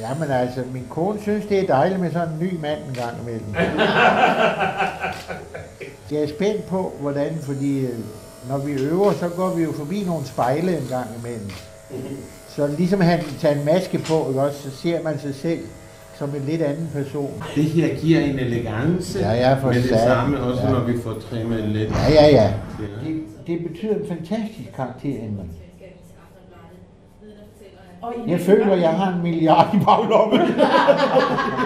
Jamen altså, min kone synes, det er dejligt med sådan en ny mand en gang imellem. Jeg er spændt på, hvordan, fordi øh, når vi øver, så går vi jo forbi nogle spejle en gang imellem. Så ligesom han tager en maske på, ikke også, så ser man sig selv som en lidt anden person. Det her giver en elegance, Ja, ja, for men det samme også, Ja. når vi får trimmet lidt. Ja, ja, ja. Ja. Det, det betyder en fantastisk karakterændring. Og Jeg føler, jeg har en milliard i baglommen.